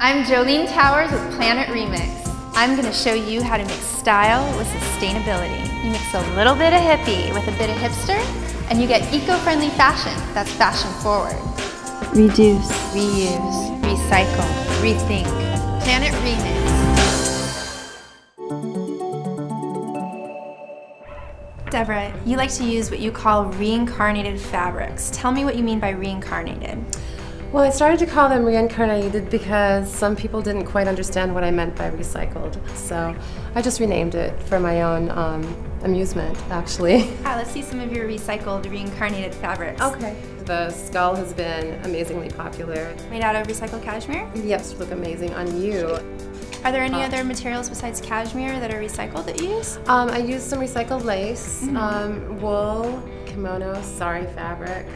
I'm Jolene Towers with Planet Remix. I'm going to show you how to mix style with sustainability. You mix a little bit of hippie with a bit of hipster, and you get eco-friendly fashion that's fashion forward. Reduce. Reuse, recycle, rethink. Planet Remix. Deborah, you like to use what you call reincarnated fabrics. Tell me what you mean by reincarnated. Well, I started to call them reincarnated because some people didn't quite understand what I meant by recycled. So I just renamed it for my own um, amusement, actually. Ah, let's see some of your recycled reincarnated fabrics. Okay. The skull has been amazingly popular. Made out of recycled cashmere? Yes, look amazing on you. Are there any uh, other materials besides cashmere that are recycled that you use? Um, I use some recycled lace, mm -hmm. um, wool, kimono, sari fabric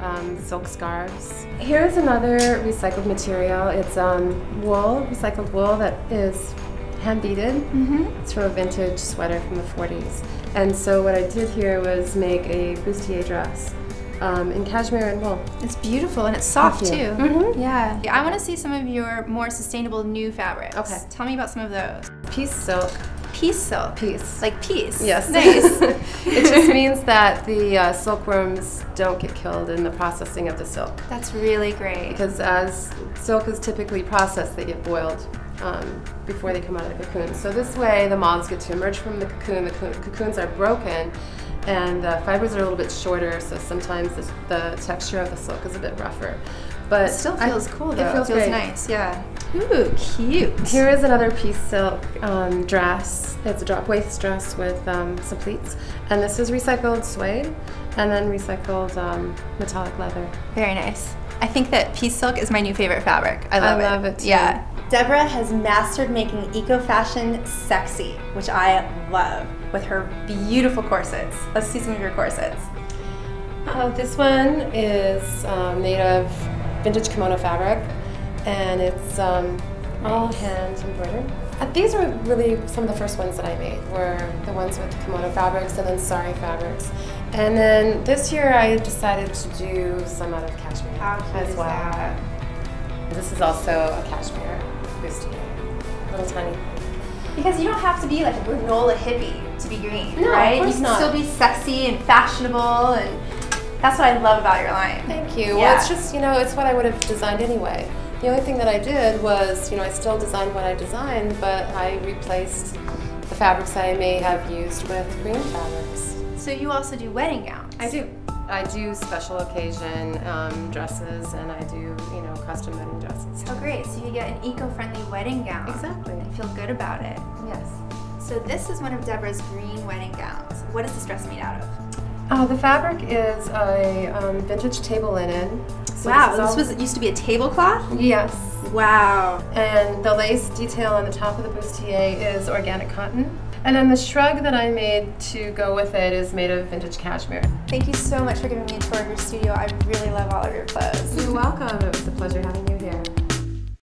um, silk scarves. Here's another recycled material. It's um, wool, recycled wool that is hand beaded. Mm -hmm. It's from a vintage sweater from the 40s. And so what I did here was make a bustier dress. Um, in cashmere and wool. It's beautiful and it's soft too. Mm -hmm. Yeah. I want to see some of your more sustainable new fabrics. Okay. Tell me about some of those. Peace silk Peace silk. Peace. Like peace. Yes. Nice. it just means that the uh, silkworms don't get killed in the processing of the silk. That's really great. Because as silk is typically processed, they get boiled um, before they come out of the cocoon. So this way the moths get to emerge from the cocoon, the cocoons are broken, and the fibers are a little bit shorter, so sometimes the, the texture of the silk is a bit rougher. But it still feels I, cool though. It feels, it feels nice, yeah. Ooh, cute. Here is another peace silk um, dress. It's a drop waist dress with um, some pleats. And this is recycled suede and then recycled um, metallic leather. Very nice. I think that peace silk is my new favorite fabric. I love it. I love it too. Yeah. Deborah has mastered making eco fashion sexy, which I love, with her beautiful corsets. Let's see some of your corsets. Uh, this one is um, made of vintage kimono fabric and it's um, all hand embroidered. Uh, these were really some of the first ones that I made, were the ones with kimono fabrics and then sari fabrics. And then this year I decided to do some out of cashmere as well. That? This is also a cashmere bustier, little tiny. Because you don't have to be like a granola hippie to be green, no, right? you can not. still be sexy and fashionable and that's what I love about your line. Thank you. Yeah. Well, it's just, you know, it's what I would have designed anyway. The only thing that I did was, you know, I still designed what I designed, but I replaced the fabrics I may have used with green fabrics. So you also do wedding gowns? I do. I do special occasion um, dresses and I do, you know, custom wedding dresses. Oh great, so you get an eco-friendly wedding gown. Exactly. And feel good about it. Yes. So this is one of Deborah's green wedding gowns. What is this dress made out of? Uh, the fabric is a um, vintage table linen so wow, this, this was used to be a tablecloth? Yes. Wow. And the lace detail on the top of the bustier is organic cotton. And then the shrug that I made to go with it is made of vintage cashmere. Thank you so much for giving me a tour of your studio. I really love all of your clothes. You're welcome. It was a pleasure having you here.